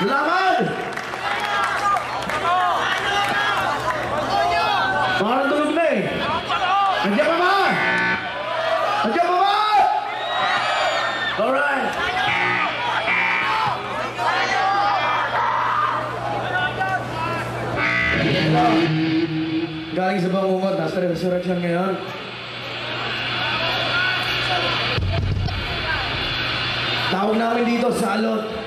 Laban! Parang tulog na eh. Andiyan pa ba? Andiyan pa ba? Alright. Galing sa bangungot, nasa resurrection ngayon. Tawag namin dito, salot.